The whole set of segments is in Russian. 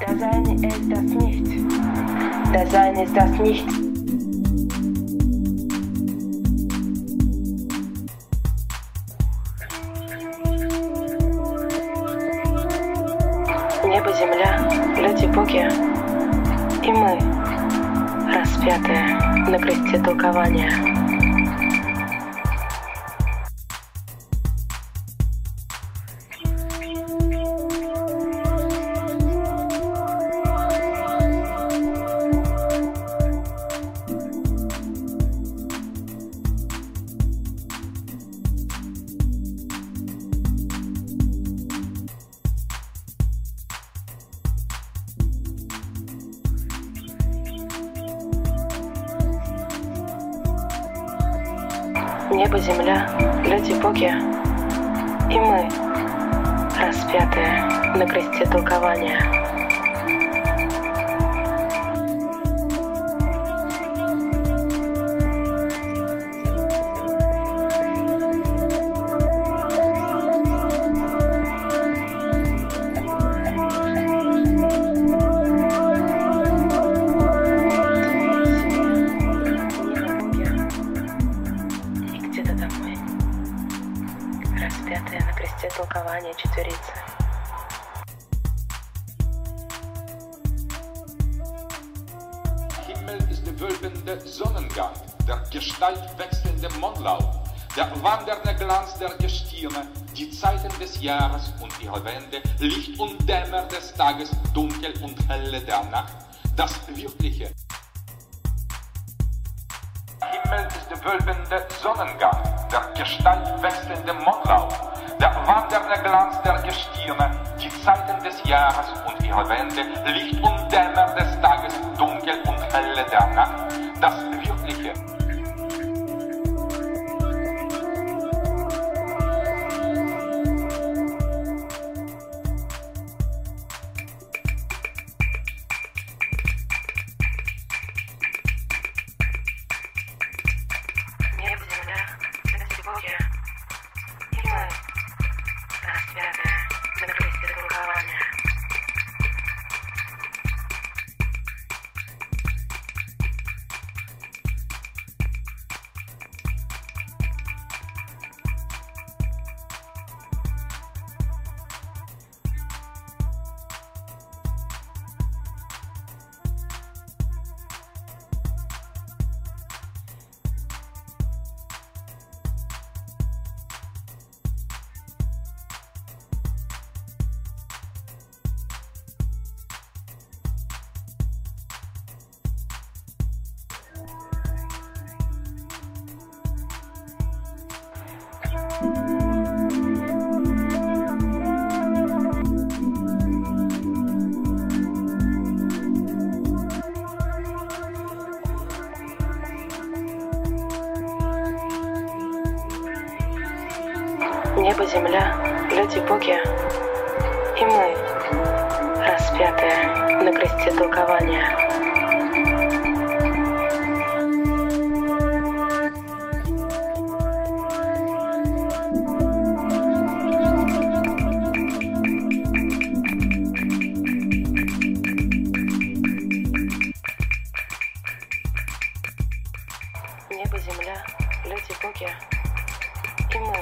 Da seine ist das nicht. Da ist das nicht. Небо, земля, люди, боги и мы, распятые на кресте толкования. небо, земля, люди, боги и мы,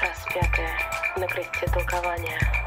распятые на кресте толкования.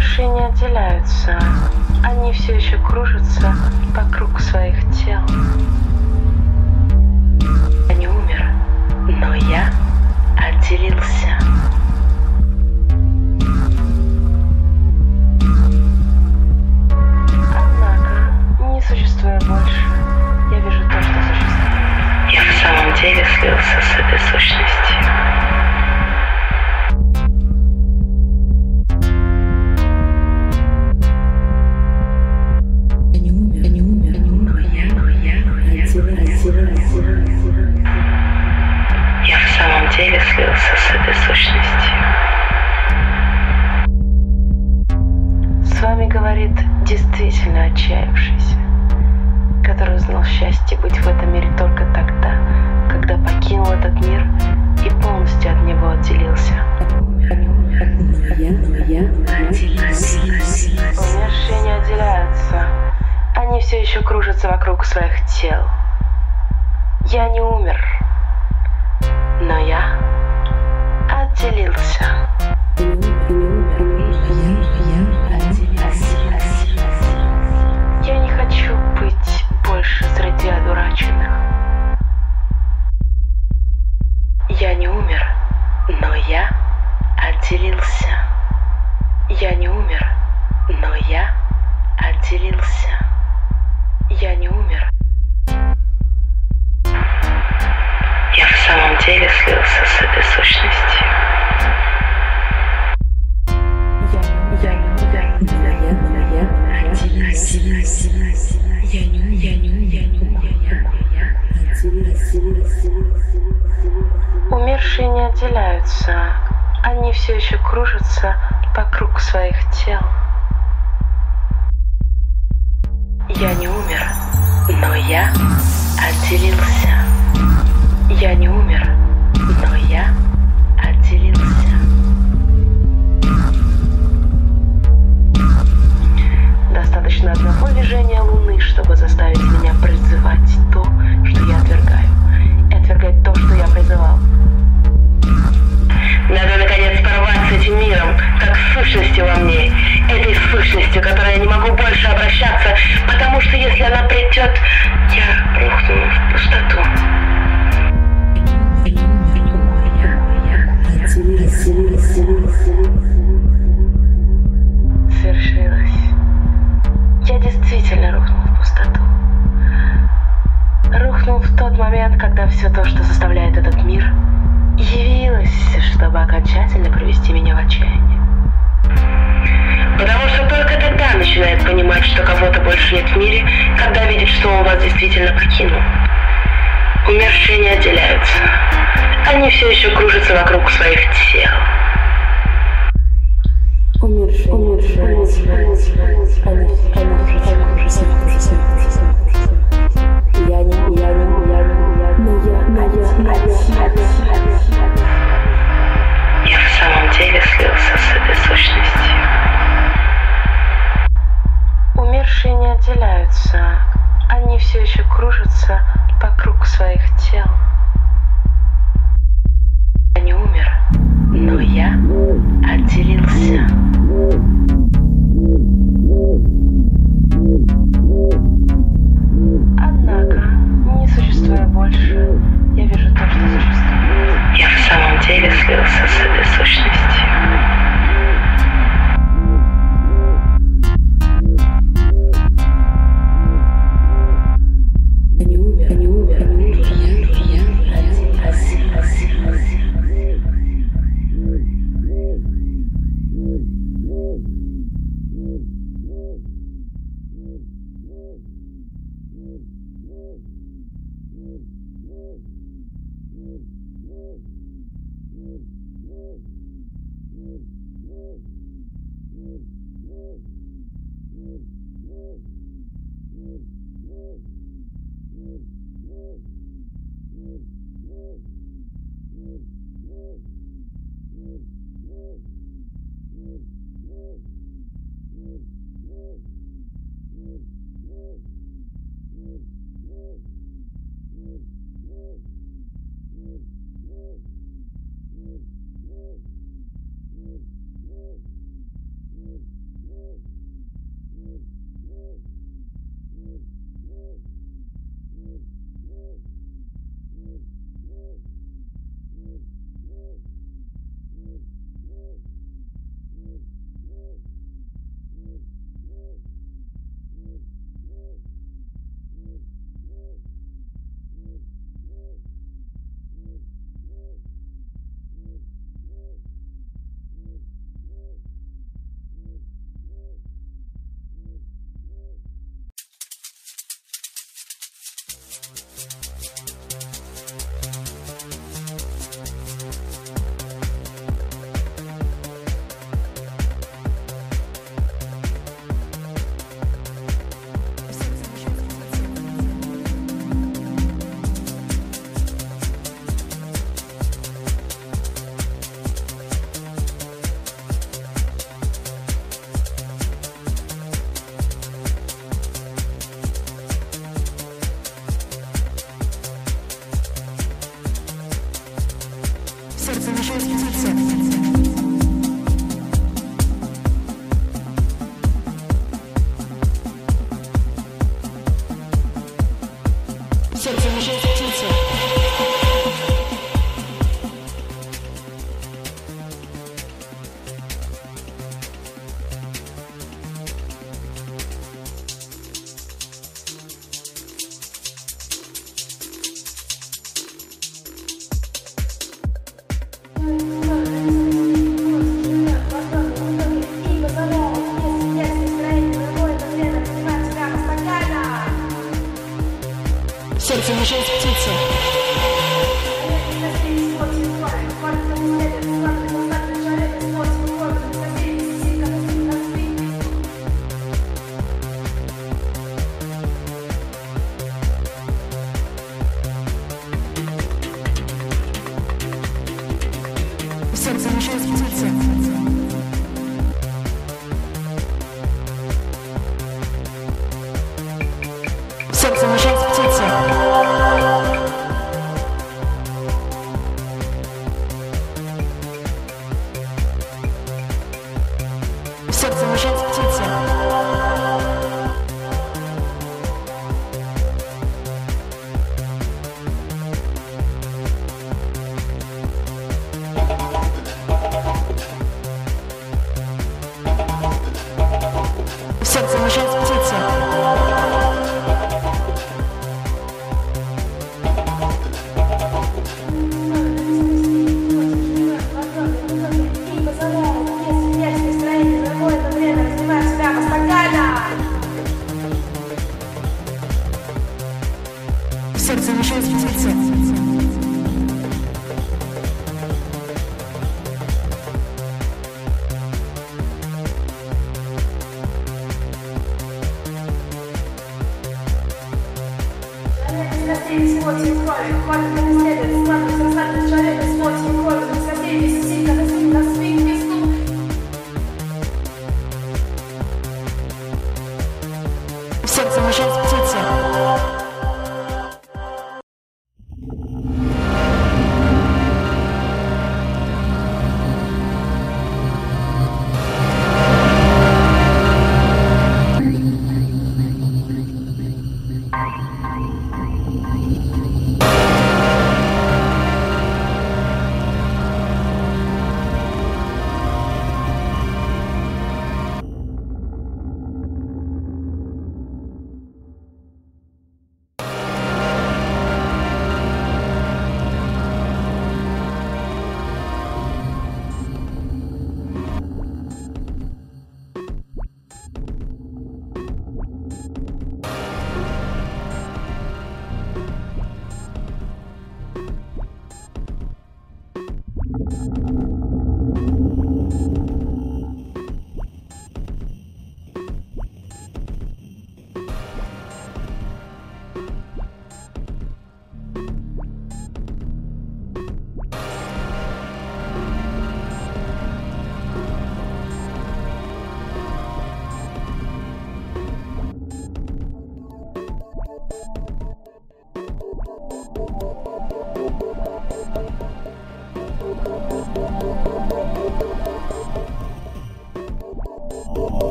Мужчины отделяются. Они все еще кружатся вокруг своих тел. Я не умер, но я отделился. Однако, не существую больше, я вижу то, что существует. Я в самом деле слился с этой сущностью.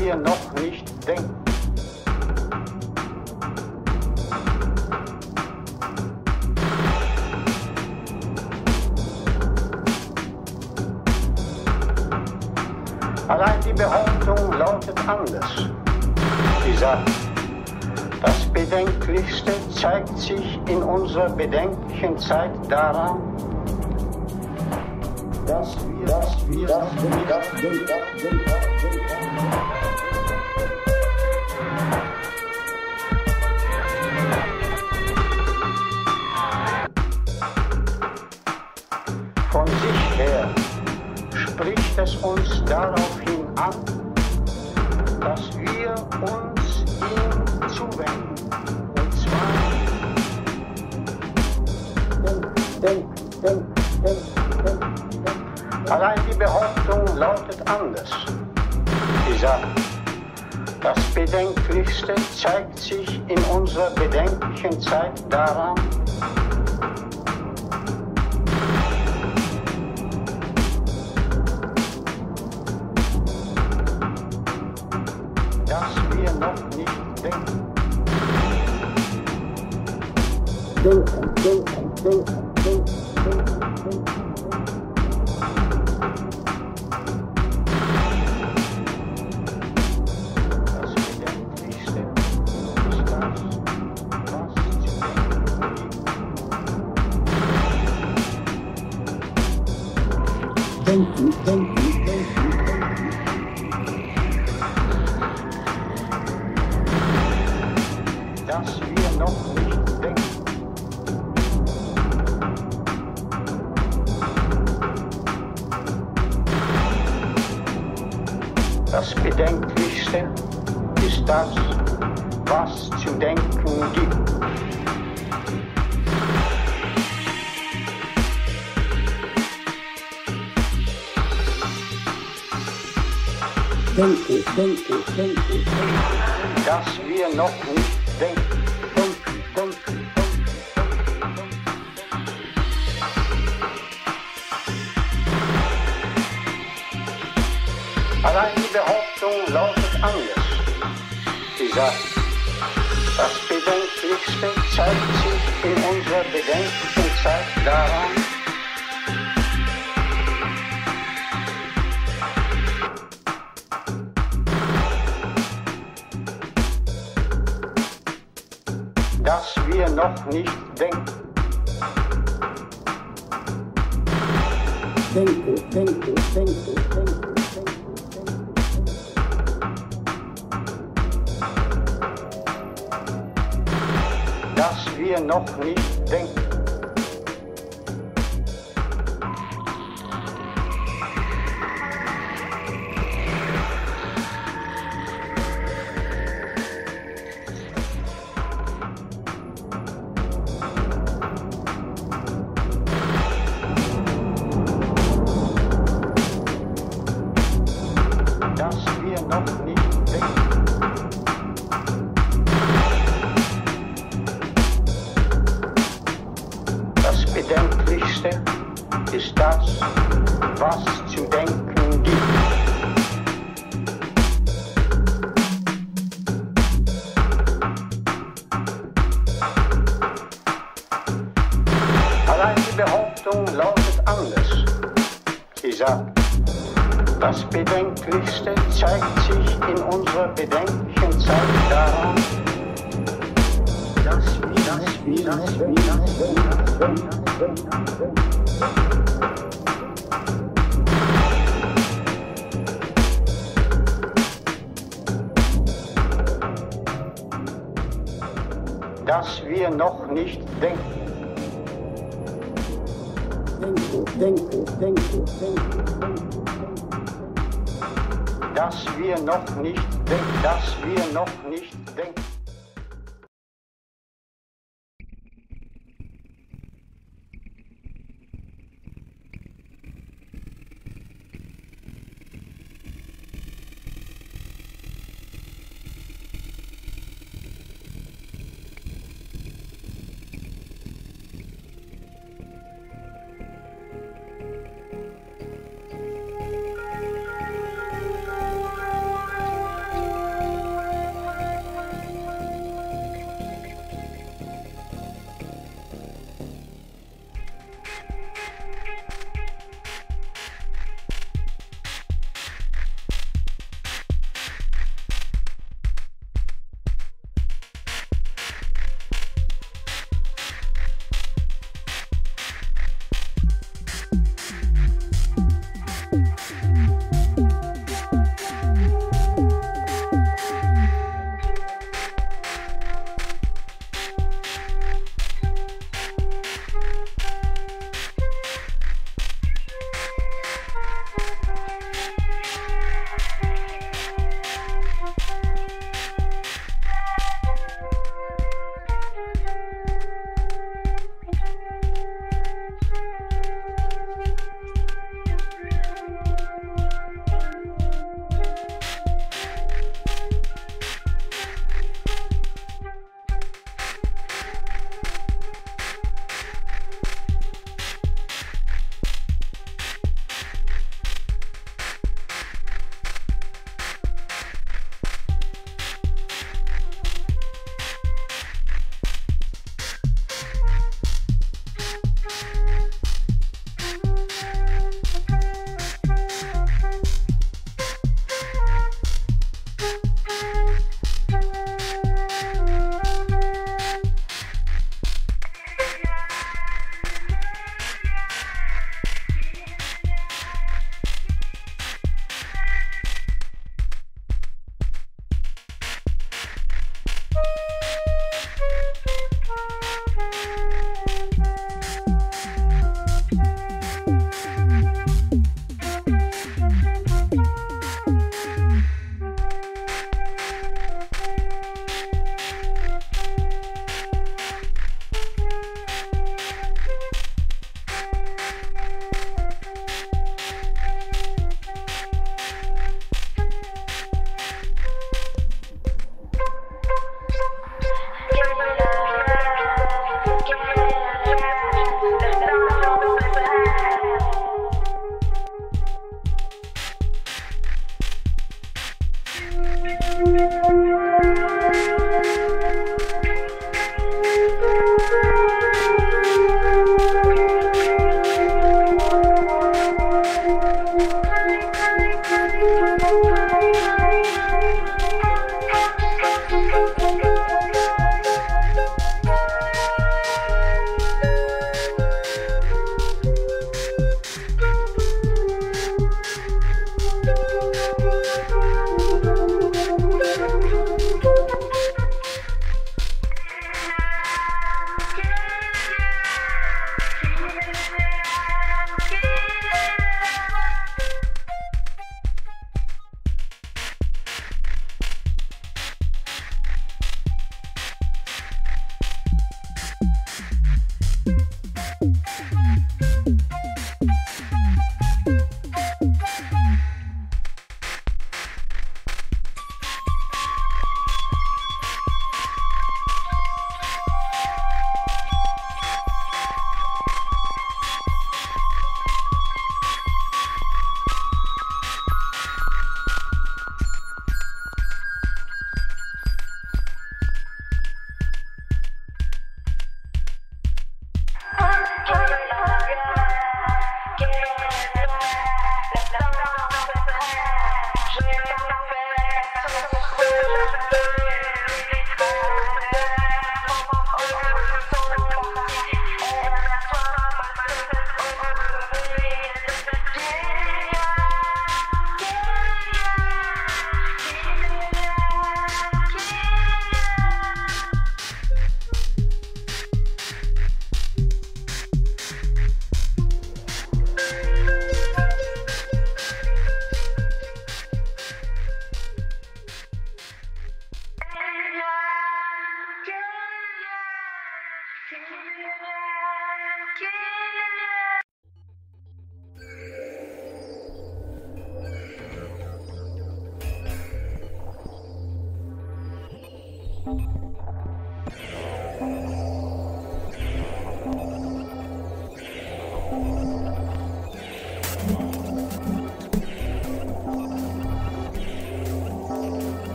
wir noch nicht denken. Allein die Behauptung lautet anders. Sie sagt, das Bedenklichste zeigt sich in unserer bedenklichen Zeit daran, dass wir, das, wir, das, wir, dass wir, dass wir, dass wir zeigt sich in unserer bedenklichen Zeit daran, Denken, denken, dass wir noch nicht. Denken, denken, denken. Allein die Behauptung lautet anders. Sie sagt, das Bedenklichste zeigt sich in unserer bedenklichen Zeit daran, nicht denken. denken, denken, denken, denken. dass wir noch nicht Sie sagt, das Bedenklichste zeigt sich in unserer bedenklichen Zeit daran, dass wir, dass wir, dass wir, dass dass wir noch nicht denken. Denken, denken, denken, dass wir noch nicht denken, dass wir noch nicht denken.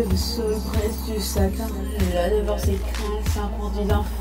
de sol près du sacre. Là devant ses crânes, s'imprendit d'enfant.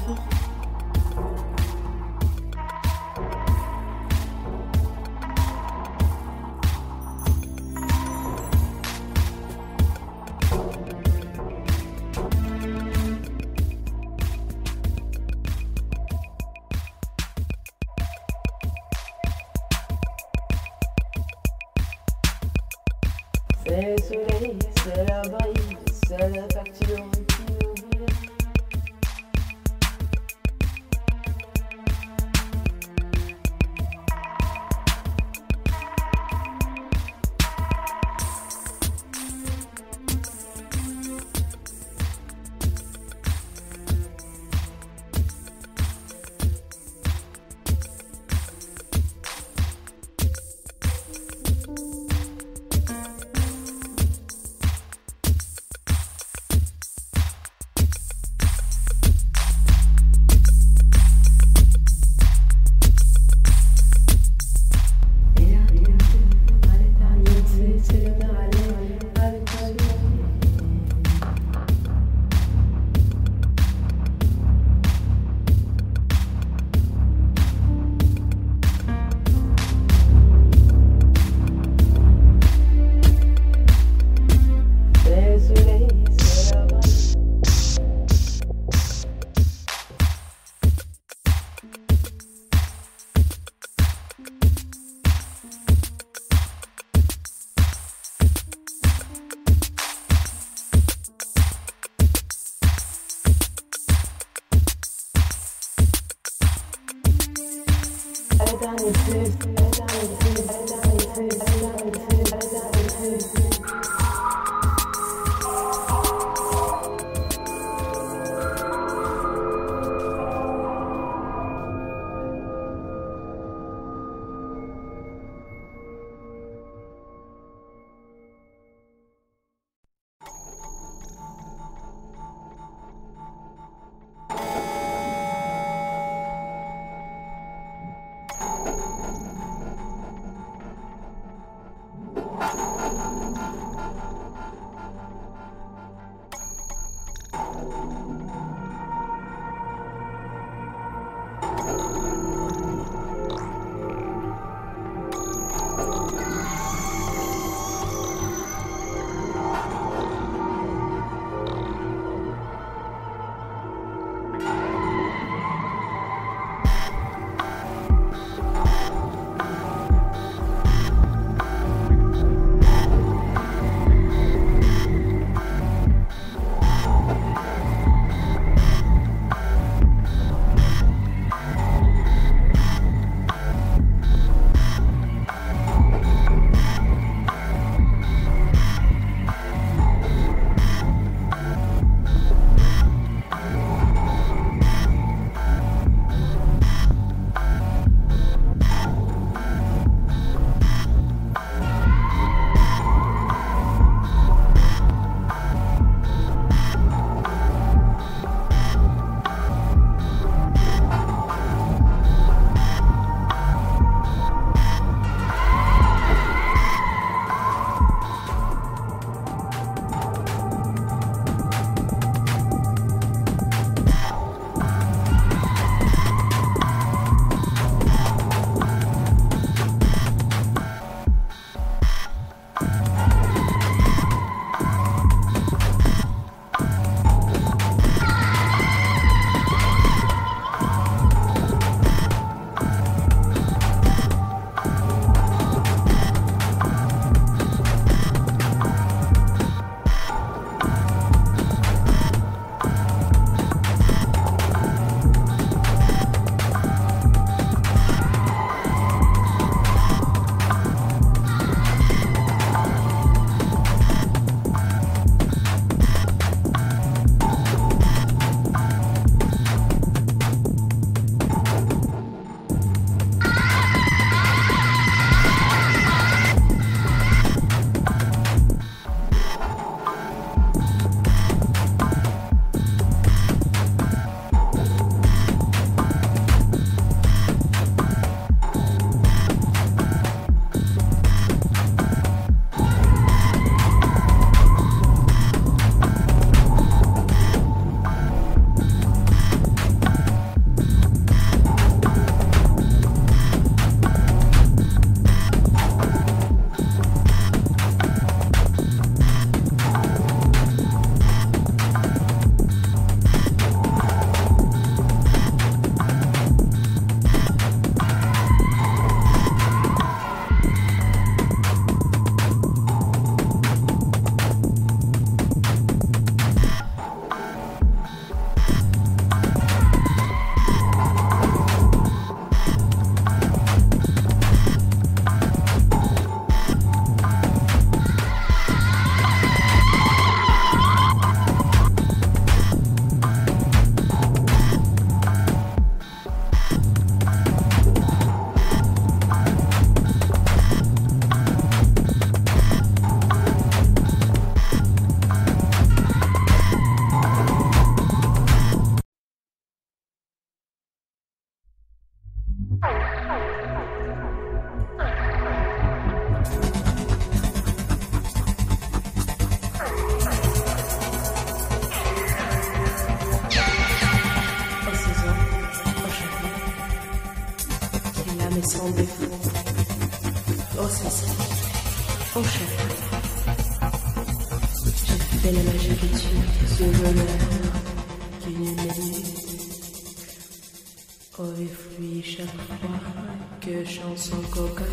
que chanson coca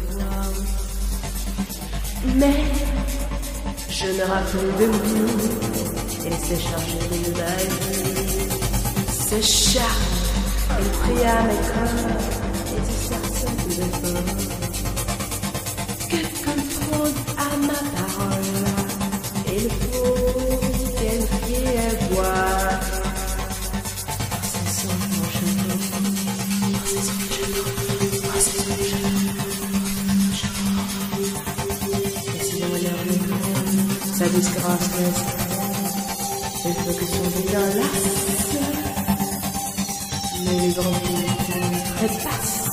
Mais je me rappelle de vous et c'est chargé de ma vie. Ce charme est pris à mes corps et disperse tout effort. Que contrôle à ma part. disgracias. Es lo que son. Mais les grands films repassent.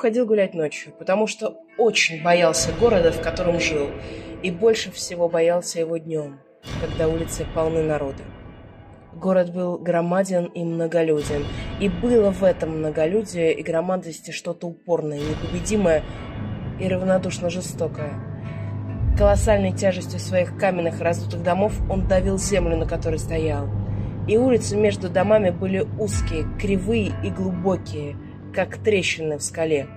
Ходил гулять ночью, потому что очень боялся города, в котором жил, и больше всего боялся его днем, когда улицы полны народа. Город был громаден и многолюден, и было в этом многолюдии и громадности что-то упорное, непобедимое и равнодушно жестокое. Колоссальной тяжестью своих каменных раздутых домов он давил землю, на которой стоял. И улицы между домами были узкие, кривые и глубокие, как трещины в скале.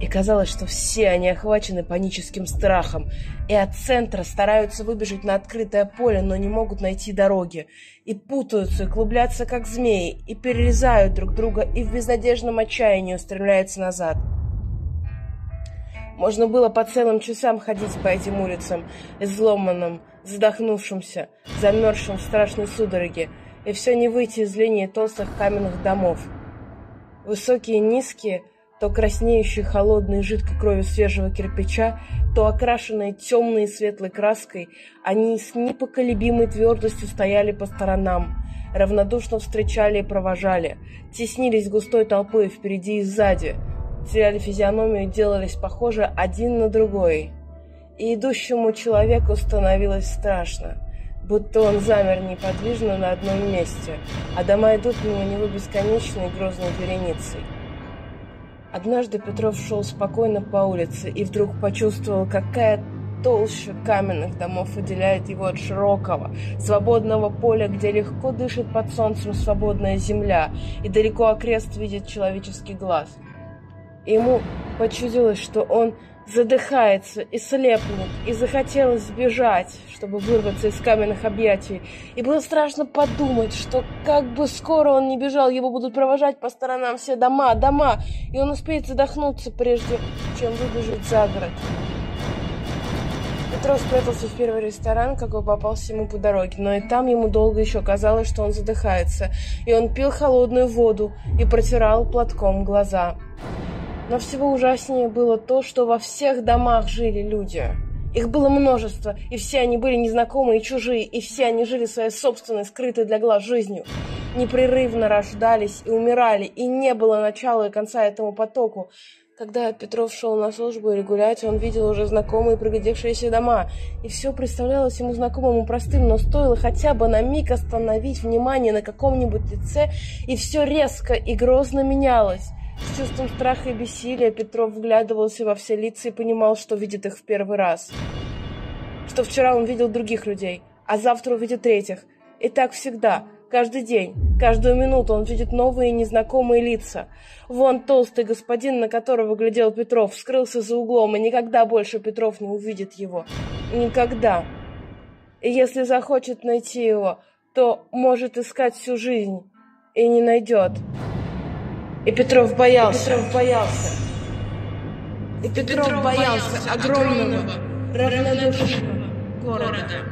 И казалось, что все они охвачены паническим страхом, и от центра стараются выбежать на открытое поле, но не могут найти дороги, и путаются, и клубятся, как змеи, и перерезают друг друга, и в безнадежном отчаянии устремляются назад. Можно было по целым часам ходить по этим улицам, изломанным, задохнувшимся, замерзшим в страшной судороге, и все не выйти из линии толстых каменных домов. Высокие и низкие, то краснеющие холодной жидкой кровью свежего кирпича, то окрашенные темной и светлой краской, они с непоколебимой твердостью стояли по сторонам, равнодушно встречали и провожали, теснились густой толпой впереди и сзади, теряли физиономию и делались похожи один на другой. И идущему человеку становилось страшно, будто он замер неподвижно на одном месте, а дома идут мимо него бесконечной грозной вереницей. Однажды Петров шел спокойно по улице и вдруг почувствовал, какая толща каменных домов отделяет его от широкого, свободного поля, где легко дышит под солнцем свободная земля, и далеко окрест видит человеческий глаз. И ему почудилось, что он задыхается и слепнет, и захотелось сбежать, чтобы вырваться из каменных объятий. И было страшно подумать, что как бы скоро он не бежал, его будут провожать по сторонам все дома, дома, и он успеет задохнуться, прежде чем выбежать за город. Петров спрятался в первый ресторан, какой попался ему по дороге, но и там ему долго еще казалось, что он задыхается, и он пил холодную воду и протирал платком глаза. Но всего ужаснее было то, что во всех домах жили люди. Их было множество, и все они были незнакомые и чужие, и все они жили своей собственной, скрытой для глаз жизнью. Непрерывно рождались и умирали, и не было начала и конца этому потоку. Когда Петров шел на службу или гулять, он видел уже знакомые приглядевшиеся дома, и все представлялось ему знакомым и простым, но стоило хотя бы на миг остановить внимание на каком-нибудь лице, и все резко и грозно менялось. С чувством страха и бессилия Петров вглядывался во все лица и понимал, что видит их в первый раз. Что вчера он видел других людей, а завтра увидит третьих. И так всегда, каждый день, каждую минуту он видит новые незнакомые лица. Вон толстый господин, на которого глядел Петров, скрылся за углом, и никогда больше Петров не увидит его. Никогда. И если захочет найти его, то может искать всю жизнь и не найдет. И Петров боялся. Петров боялся. И Петров боялся огромного, равнодушного города.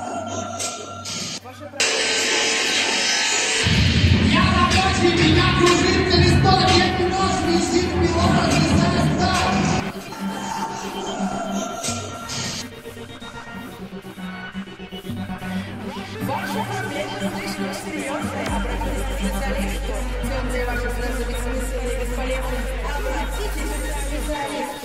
специалист. Темные ваши слезы бессмысленные, бесполезны. Обратитесь к специалисту.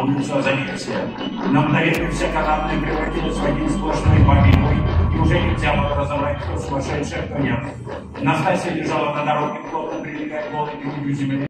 Словно все замерзло. На мгновение все канаты превратились в один сплошной помилуй, и уже нельзя было разобрать, кто сумасшедший, а кто нет. Настасья лежала на дороге, плотно прилегая голой грудью земли.